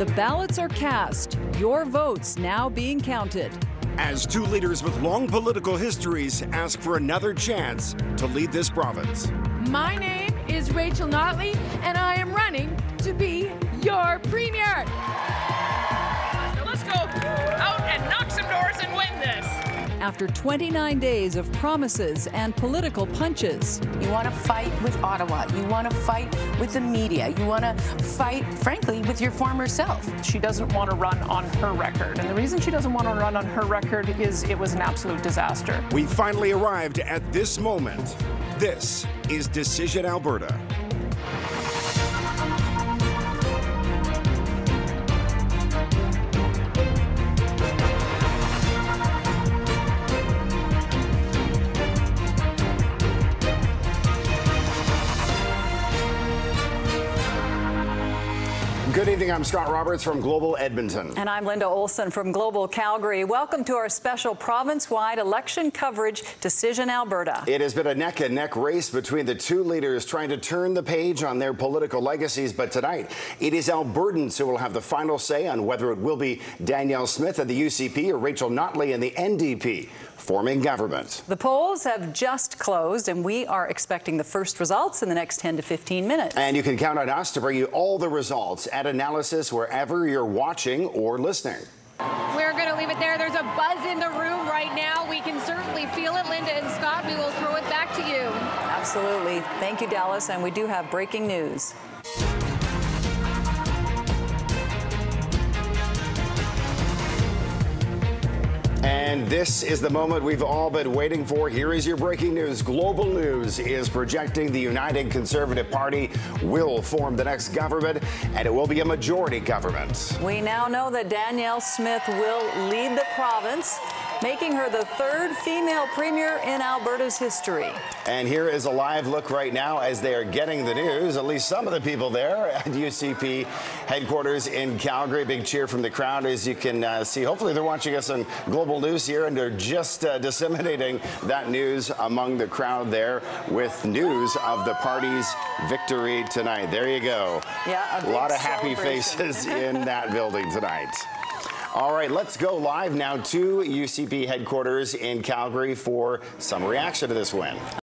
The ballots are cast, your votes now being counted. As two leaders with long political histories ask for another chance to lead this province. My name is Rachel Notley, and I am running to be your premier. After 29 days of promises and political punches, You want to fight with Ottawa. You want to fight with the media. You want to fight, frankly, with your former self. She doesn't want to run on her record. And the reason she doesn't want to run on her record is it was an absolute disaster. We finally arrived at this moment. This is Decision Alberta. Good evening. I'm Scott Roberts from Global Edmonton. and I'm Linda Olson from Global Calgary. Welcome to our special province-wide election coverage Decision Alberta. It has been a neck and neck race between the two leaders trying to turn the page on their political legacies. But tonight, it is Albertans who will have the final say on whether it will be Danielle Smith and the UCP or Rachel Notley and the NDP forming government. The polls have just closed, and we are expecting the first results in the next 10 to 15 minutes. And you can count on us to bring you all the results and analysis wherever you're watching or listening. We're going to leave it there. There's a buzz in the room right now. We can certainly feel it, Linda and Scott. We will throw it back to you. Absolutely. Thank you, Dallas. And we do have breaking news. This is the moment we've all been waiting for. Here is your breaking news. Global News is projecting the United Conservative Party will form the next government, and it will be a majority government. We now know that Danielle Smith will lead the province, making her the third female premier in Alberta's history. And here is a live look right now as they are getting the news. At least some of the people there at UCP headquarters in Calgary. Big cheer from the crowd as you can uh, see. Hopefully, they're watching us on Global News here and they're just uh, disseminating that news among the crowd there with news of the party's victory tonight. There you go. Yeah, a a lot of happy faces in that building tonight. All right, let's go live now to UCP headquarters in Calgary for some reaction to this win.